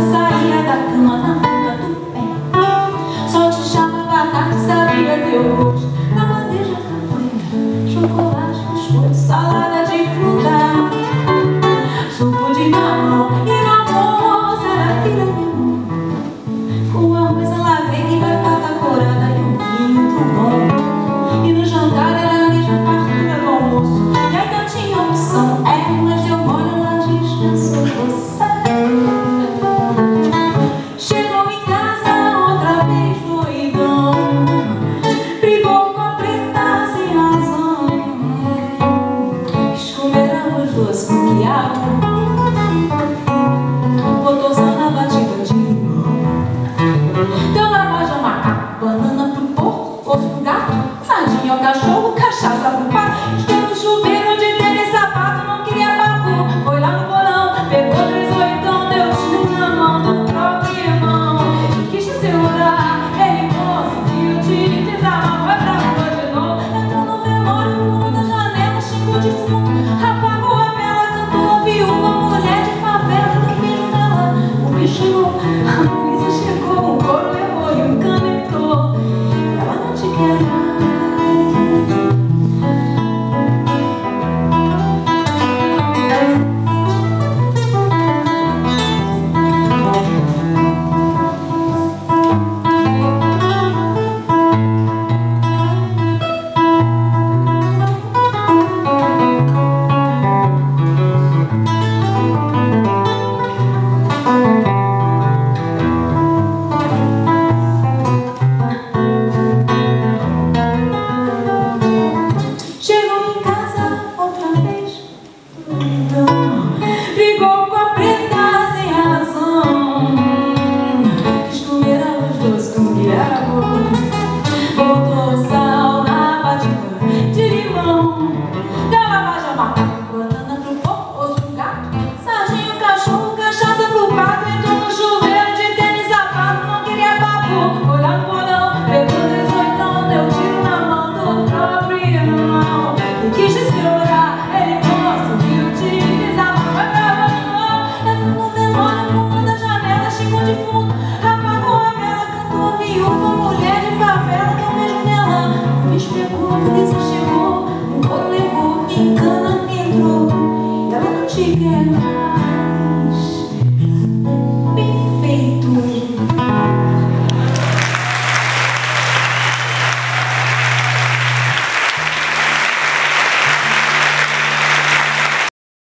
saia da cama na nuca do pé Só te chamava tarde, sabia teu pessoas com que amo. Vou dosar na batida de mão, Deu laranja marca macaco, banana pro porco, osso pro gato, sardinha ao cachorro, cachaça pro pai. Santiago, voltou